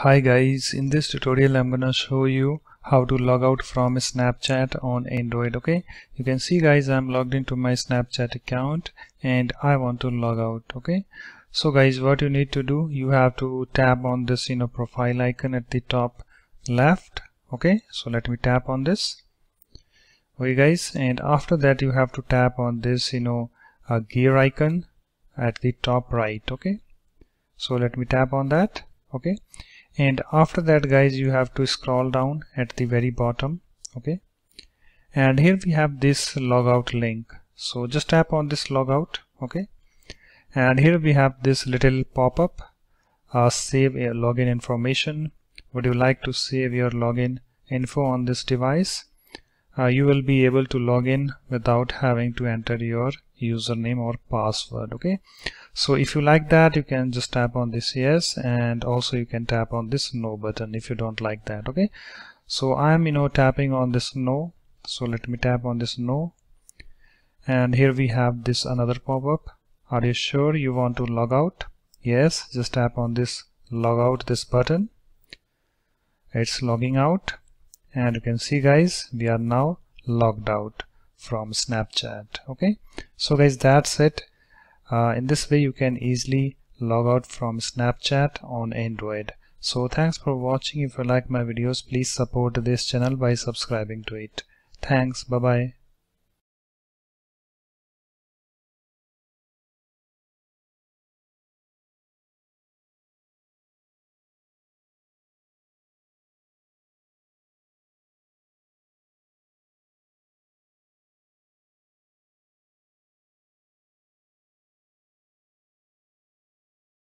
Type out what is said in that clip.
Hi guys, in this tutorial I'm gonna show you how to log out from Snapchat on Android okay? You can see guys I'm logged into my Snapchat account and I want to log out okay? So guys what you need to do you have to tap on this you know profile icon at the top left okay? So let me tap on this. Okay guys and after that you have to tap on this you know a gear icon at the top right okay? So let me tap on that okay and after that guys you have to scroll down at the very bottom okay? And here we have this logout link. So just tap on this logout okay? And here we have this little pop-up uh, save a login information. Would you like to save your login info on this device? Uh, you will be able to log in without having to enter your username or password okay? So if you like that you can just tap on this yes and also you can tap on this no button if you don't like that okay? So I'm you know tapping on this no. So let me tap on this no. And here we have this another pop-up. Are you sure you want to log out? Yes just tap on this log out this button. It's logging out. And you can see guys we are now logged out from Snapchat okay? So guys that's it. Uh, in this way you can easily log out from Snapchat on Android. So thanks for watching. If you like my videos please support this channel by subscribing to it. Thanks. Bye bye